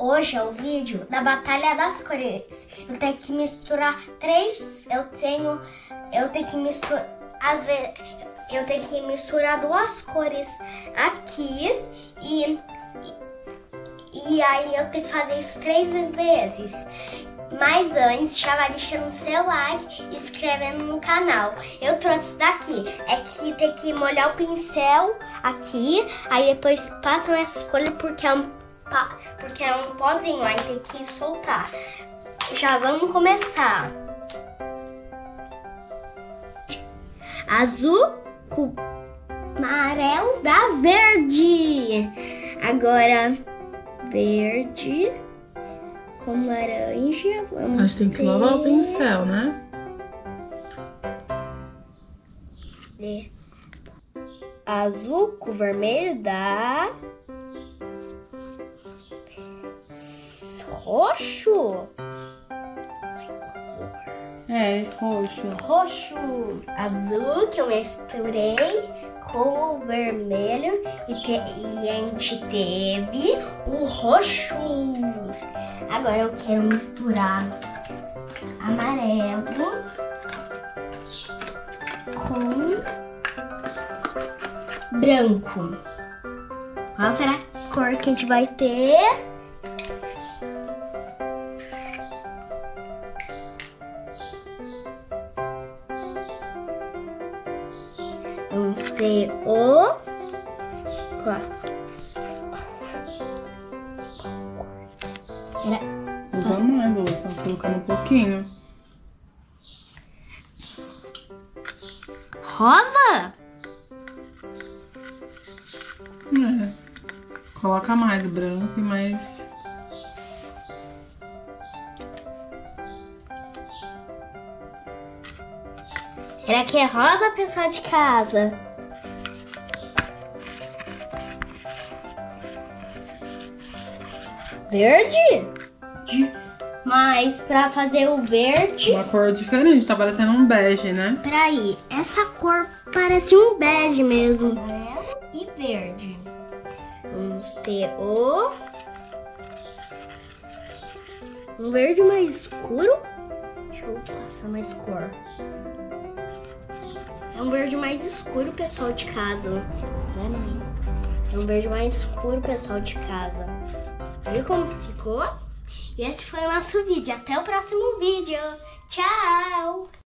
hoje é o vídeo da Batalha das Cores. Eu tenho que misturar três. Eu tenho. Eu tenho que misturar. Às vezes. Eu tenho que misturar duas cores aqui e, e, aí eu tenho que fazer isso três vezes. Mas antes, já vai deixando seu like e inscrevendo no canal. Eu trouxe daqui. É que tem que molhar o pincel aqui, aí depois passam essa escolha porque é um, porque é um pozinho, aí tem que soltar. Já vamos começar. Azul com amarelo dá verde. Agora verde com laranja. Vamos Acho que tem que lavar o pincel, né? Azul com vermelho dá roxo. É, roxo. Roxo, azul que eu misturei com o vermelho e, te, e a gente teve o roxo. Agora eu quero misturar amarelo com branco. Qual será a cor que a gente vai ter? Vamos ter o. Qual? Era Usa mais, Lu. Tá colocando um pouquinho. rosa? É. Coloca mais branco e mais. Será que é rosa, pessoal de casa? Verde? Mas pra fazer o verde. Uma cor diferente, tá parecendo um bege, né? Peraí, essa cor parece um bege mesmo. Amarelo e verde. Vamos ter o. Um verde mais escuro. Deixa eu passar mais cor. É um verde mais escuro, pessoal de casa. É, mãe? É um verde mais escuro, pessoal de casa. Viu como ficou? E esse foi o nosso vídeo. Até o próximo vídeo. Tchau!